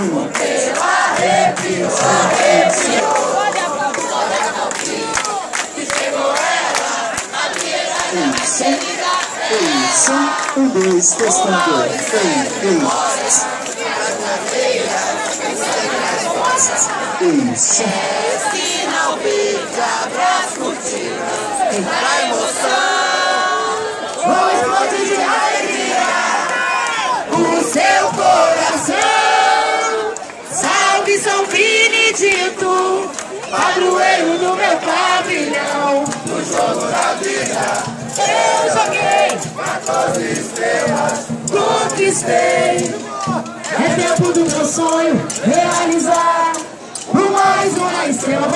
Monteiro arrepiou, arrepiou. Isso, um, dois, testando. Isso. Isso. Sinal pica, abraço curtido, pra emoção. Padroeiro do meu pavilhão. No jogo da vida. Eu joguei 14 estrelas, conquistei. É tempo do meu sonho realizar. O mais uma estrela,